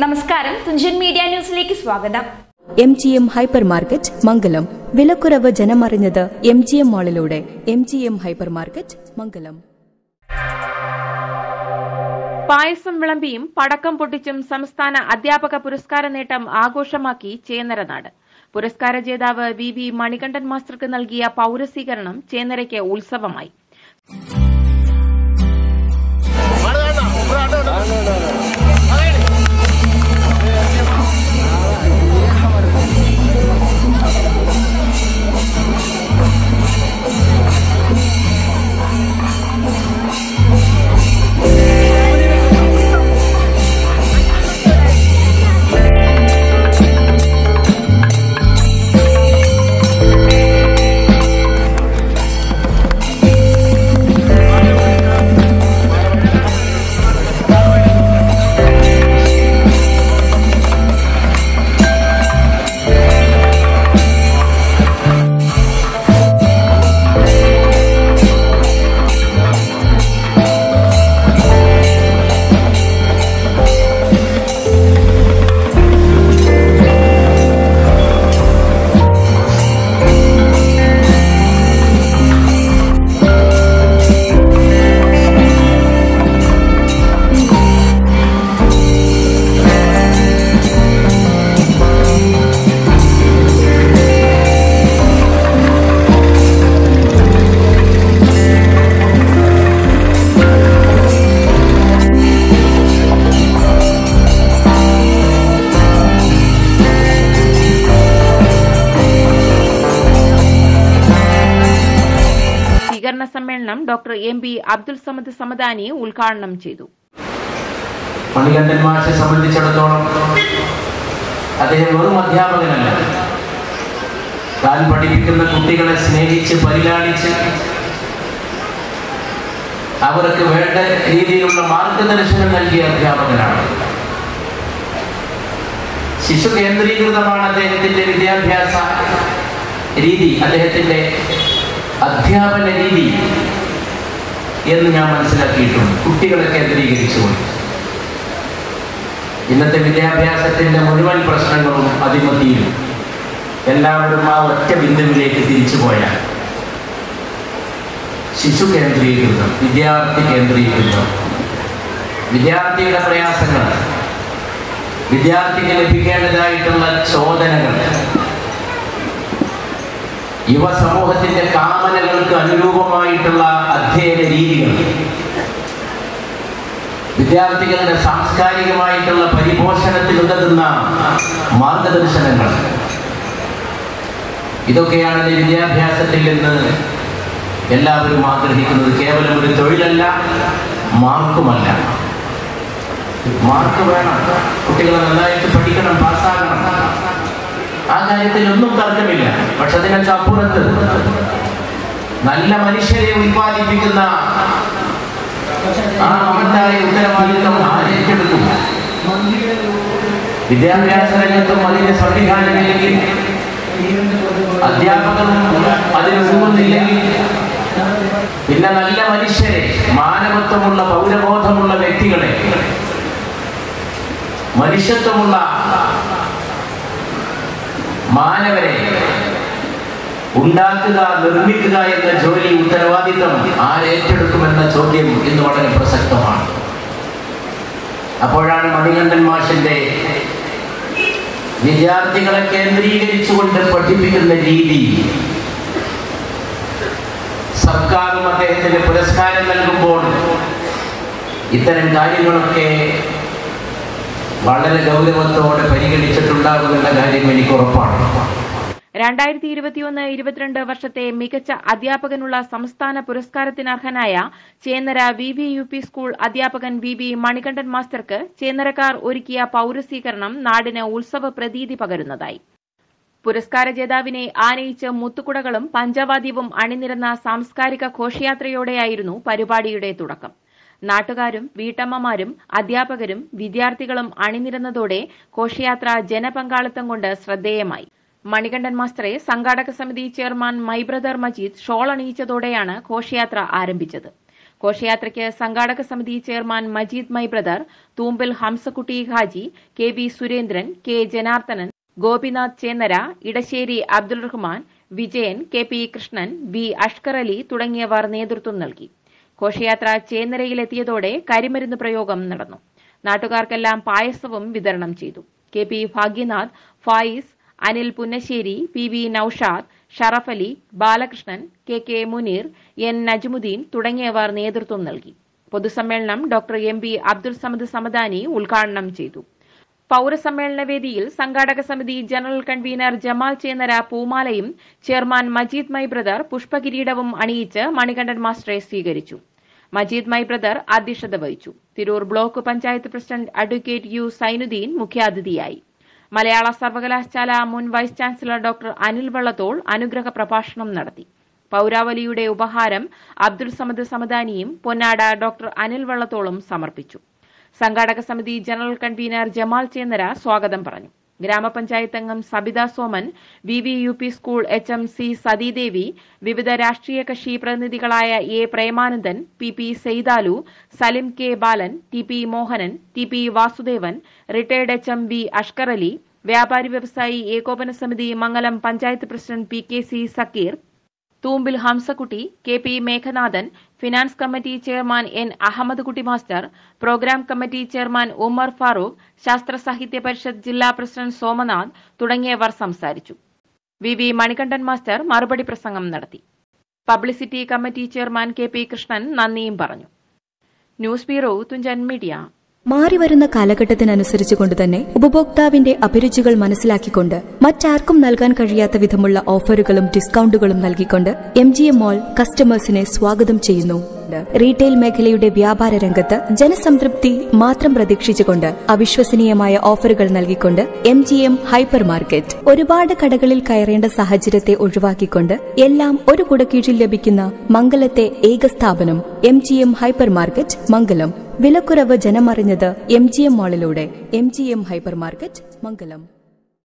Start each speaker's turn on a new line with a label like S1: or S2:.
S1: നമസ്കാരം. തുഞ്ചൻ മീഡിയ ന്യൂസിലേക്ക് സ്വാഗതം.
S2: M G M hyper market Mangalam. വിലക്കുറവ് ജനമറിഞ്ഞത് M G M മാളിലൂടെ M G M hyper market Mangalam.
S3: പായസം വിളമ്പിയും പടക്കം പൊട്ടിച്ചും സംസ്ഥാന അധ്യാപക പുരസ്കാര നേട്ടം ആഘോഷമാക്കി ചേന്നരനാട്. പുരസ്കാര ജേതാവ് വി വി മണികണ്ഠൻ മാസ്റ്റർക്ക് നൽകിയ പൌരസ്വീകരണം ചേന്നരയ്ക്ക് ഉത്സവമായി. സമ്മേളനം doctor M P Abdul Samad Samadani ഉദ്ഘാടനം ചെയ്തു.
S4: മണികണ്ഠന്മാരെ സംബന്ധിച്ചിടത്തോളം അദ്ദേഹം വെറും അധ്യാപകനല്ല. താൻ പഠിപ്പിക്കുന്ന കുട്ടികളെ സ്നേഹിച്ച് പരിലാളിച്ച് അവർക്ക് വേണ്ട രീതിയിലുള്ള മാർഗദർശനം നൽകിയ അധ്യാപകനാണ്. ശിശു കേന്ദ്രീകൃതമാണ് അദ്ദേഹത്തിന്റെ വിദ്യാഭ്യാസ രീതി അദ്ദേഹത്തിന്റെ അധ്യാപന രീതി എന്ന് ഞാൻ മനസ്സിലാക്കിയിട്ടുണ്ട്. കുട്ടികളെ കേന്ദ്രീകരിച്ചുകൊണ്ട് ഇന്നത്തെ വിദ്യാഭ്യാസത്തിന്റെ മുഴുവൻ പ്രശ്നങ്ങളും അതിമതിയിലും എല്ലാവരും ആ ഒറ്റ ബിന്ദുവിലേക്ക് തിരിച്ചു പോയാൽ. ശിശു കേന്ദ്രീകൃതം വിദ്യാർത്ഥി കേന്ദ്രീകൃതം. വിദ്യാർത്ഥിയുടെ പ്രയാസങ്ങൾ വിദ്യാർത്ഥിക്ക് ലഭിക്കേണ്ടതായിട്ടുള്ള ചോദനകൾ യുവസമൂഹത്തിന്റെ കാമനകൾക്ക് അനുരൂപമായിട്ടുള്ള അധ്യയന രീതികൾ. വിദ്യാർത്ഥികളുടെ സാംസ്കാരികമായിട്ടുള്ള പരിപോഷണത്തിൽ ഉതകുന്ന മാർഗദർശനങ്ങൾ. ഇതൊക്കെയാണ് വിദ്യാഭ്യാസത്തിൽ നിന്ന് എല്ലാവരും ആഗ്രഹിക്കുന്നത്. കേവലം ഒരു തൊഴിലല്ല മാർക്കുമല്ല. മാർക്ക് വേണം. കുട്ടികളെ നന്നായിട്ട് പഠിക്കണം പാസ്സാകണം. ആ കാര്യത്തിൽ ഒന്നും തർക്കമില്ല. പക്ഷെ അതിനൊക്കെ അപ്പുറത്ത് നല്ല മനുഷ്യരെ ഉൽപ്പാദിപ്പിക്കുന്ന ആ മഹത്തായ ഉത്തരവാദിത്വം ആരേറ്റെടുക്കും വിദ്യാഭ്യാസ രംഗത്തും അതിന്റെ സംവിധാനമില്ലെങ്കിൽ അധ്യാപകരും അതിന് മുമ്പുന്നില്ലെങ്കിൽ പിന്നെ നല്ല മനുഷ്യരെ മാനവത്വമുള്ള പൗരബോധമുള്ള വ്യക്തികളെ മനുഷ്യത്വമുള്ള മാനവരെ ഉണ്ടാക്കുക നിർമ്മിക്കുക എന്ന ജോലി ഉത്തരവാദിത്തം ആരേറ്റെടുക്കുമെന്ന ചോദ്യം ഇന്ന് വളരെ പ്രസക്തമാണ്. അപ്പോഴാണ് മണികണ്ഠൻ മാഷിന്റെ വിദ്യാർത്ഥികളെ കേന്ദ്രീകരിച്ചുകൊണ്ട് പഠിപ്പിക്കുന്ന രീതി. സർക്കാരും അദ്ദേഹത്തിന് പുരസ്കാരം നൽകുമ്പോൾ ഇത്തരം കാര്യങ്ങളൊക്കെ വളരെ ഗൗരവത്തോടെ പരിഗണിച്ചിട്ടുണ്ടാകുമെന്ന കാര്യം എനിക്ക് ഉറപ്പാണ്
S3: രണ്ടായിരത്തി ഇരുപത്തിയൊന്ന് ഇരുപത്തിരണ്ട് വർഷത്തെ മികച്ച അധ്യാപകനുള്ള സംസ്ഥാന പുരസ്കാരത്തിനർഹനായ Chennara V V U P school അധ്യാപകൻ വി വി മണികണ്ഠൻ മാസ്റ്റർക്ക് ചേന്നരക്കാർ ഒരുക്കിയ പൌരസ്വീകരണം നാടിന് ഉത്സവ പ്രതീതി പകരുന്നതായി. പുരസ്കാര ജേതാവിനെ ആനയിച്ച് മുത്തുകുടകളും പഞ്ചവാദ്യവും അണിനിരന്ന സാംസ്കാരിക ഘോഷയാത്രയോടെയായിരുന്നു പരിപാടിയുടെ തുടക്കം. നാട്ടുകാരും വീട്ടമ്മമാരും അധ്യാപകരും വിദ്യാർത്ഥികളും അണിനിരന്നതോടെ ഘോഷയാത്ര ജനപങ്കാളിത്തം കൊണ്ട് ശ്രദ്ധേയമായി. മണികണ്ഠൻ മാസ്റ്ററെ സംഘാടക സമിതി chairman my brother Majeed shawl അണിയിച്ചതോടെയാണ് ഘോഷയാത്ര ആരംഭിച്ചത്. ഘോഷയാത്രയ്ക്ക് സംഘാടക സമിതി chairman Majeed my brother Thoombil Hamsakutty Haji K V Surendran K Janardhanan Gopinath Chennara Edasseri Abdul Rahman Vijayan K P Krishnan B Ashkar Ali തുടങ്ങിയവർ നേതൃത്വം നൽകി. ഘോഷയാത്ര ചേന്നരയിലെത്തിയതോടെ കരിമരുന്ന് പ്രയോഗം നടന്നു. നാട്ടുകാർക്കെല്ലാം പായസവും വിതരണം ചെയ്തു. K P Bhagyanath Fayis Anil Punnassery P V Noushad Sharaf Ali Balakrishnan K K Muneer N Najmuddeen തുടങ്ങിയവർ നേതൃത്വം നൽകി. പൊതുസമ്മേളനം doctor M P Abdul Samad Samadani ഉദ്ഘാടനം ചെയ്തു. പൌരസമ്മേളന വേദിയിൽ സംഘാടക സമിതി ജനറൽ കൺവീനർ ജമാൽ ചേന്നര പൂമാലയും ചെയർമാൻ മജീദ് മൈ ബ്രദർ പുഷ്പകിരീടവും അണിയിച്ച് മണികണ്ഠൻ മാസ്റ്ററെ സ്വീകരിച്ചു. മജീദ് മൈ ബ്രദർ അധ്യക്ഷത വഹിച്ചു. Tirur block panchayat president advocate U Zainuddeen മുഖ്യാതിഥിയായി. മലയാള സർവകലാശാല മുൻ vice chancellor doctor Anil Vallathol അനുഗ്രഹ പ്രഭാഷണം നടത്തി. പൌരാവലിയുടെ ഉപഹാരം അബ്ദുൾ സമദ് സമദാനിയും പൊന്നാട ഡോക്ടർ അനിൽ വള്ളത്തോളും സമർപ്പിച്ചു. സംഘാടക സമിതി ജനറൽ കൺവീനർ ജമാൽ ചേന്നര സ്വാഗതം പറഞ്ഞു. ഗ്രാമപഞ്ചായത്ത് അംഗം Sabitha Soman V V U P school H M C Sathidevi വിവിധ രാഷ്ട്രീയ കക്ഷി പ്രതിനിധികളായ A Premanandan P P Saithalu Salim K Balan T P Mohanan T P Vasudevan retired H M V Ashkar Ali വ്യാപാരി വ്യവസായി ഏകോപന സമിതി Mangalam panchayat president P K C Zakir Thoombil Hamsakutty K P Meghanathan finance committee chairman N Ahammed Kutty master programme committee chairman Umar Farooq Sasthra Sahithya Parishad ജില്ലാ president Somnath തുടങ്ങിയവർ സംസാരിച്ചു. V. V. Manikandan master മറുപടി പ്രസംഗം നടത്തി. Publicity committee chairman K. P. Krishnan നന്ദിയും പറഞ്ഞു. News bureau Thunchan media.
S2: മാറിവരുന്ന കാലഘട്ടത്തിനനുസരിച്ചുകൊണ്ട് തന്നെ ഉപഭോക്താവിന്റെ അഭിരുചികൾ മനസ്സിലാക്കിക്കൊണ്ട് മറ്റാർക്കും നൽകാൻ കഴിയാത്ത വിധമുള്ള ഓഫറുകളും ഡിസ്കൗണ്ടുകളും നൽകിക്കൊണ്ട് എം ജി എം മോൾ കസ്റ്റമേഴ്സിനെ സ്വാഗതം ചെയ്യുന്നു. റീറ്റെയിൽ മേഖലയുടെ വ്യാപാര രംഗത്ത് ജനസംതൃപ്തി മാത്രം പ്രതീക്ഷിച്ചുകൊണ്ട് അവിശ്വസനീയമായ ഓഫറുകൾ നൽകിക്കൊണ്ട് M G M hyper market. ഒരുപാട് കടകളിൽ കയറേണ്ട സാഹചര്യത്തെ ഒഴിവാക്കിക്കൊണ്ട് എല്ലാം ഒരു കുടക്കീഴിൽ ലഭിക്കുന്ന മംഗലത്തെ ഏക സ്ഥാപനം M G M hyper market Mangalam. വിലക്കുറവ് ജനമറിഞ്ഞത് M G M മാളിലൂടെ. M G M hyper market Mangalam.